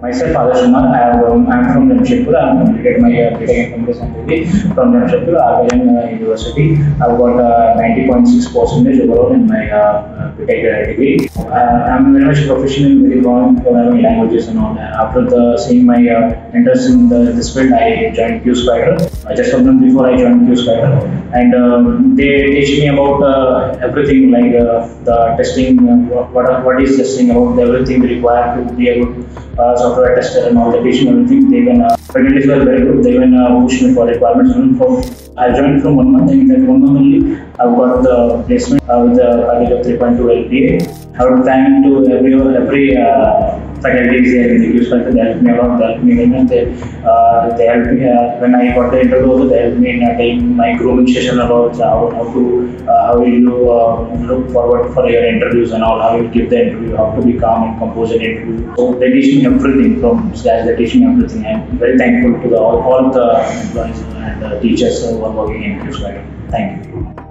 Myself, Adarsh Kumar. I have, um, I'm from Jamshedpur. I'm completed my uh, in Computer from Jamshedpur, Arka Jain uh, University. I've got uh, 90.6 percentage overall in my uh, degree. Uh, I'm very much professional in very long programming languages and all. After the seeing my uh, interest in the, this field, I joined Q Spider. Uh, just a month before I joined Q Spider, and um, they teach me about uh, everything like uh, the testing, uh, what, what is testing about everything required to be a good uh, software tester and all the teaching everything. They even uh, faculties were very good. They even uh, pushed me for requirements. And for I joined from one month. In that one month only, I've got the placement uh, with the package of 3.2 LPA. I would thank to every every uh, faculties in the Q Spider. They helped me a lot. They helped me much. They, uh, they helped me uh, when I got the interview. Also, they helped me in uh, taking my grooming session about uh, how, how to uh, how will you uh, look forward for your interviews and all. How you give the interview. How to be calm and compose an interview. So they teach me everything from scratch. They teach me everything. I'm very thankful to the all, all the employees and uh, teachers who are working in Q Thank you.